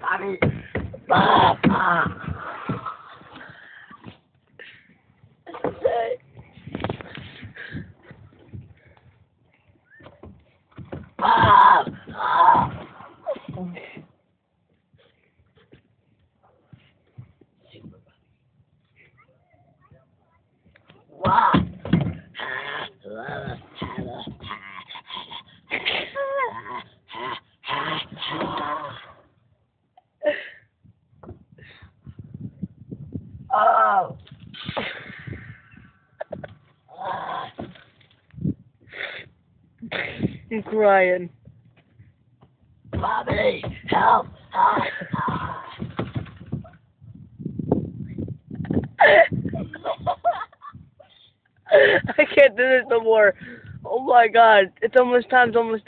Bobby. Bob. I'm crying. Bobby, help! I can't do this no more. Oh my god. It's almost time's almost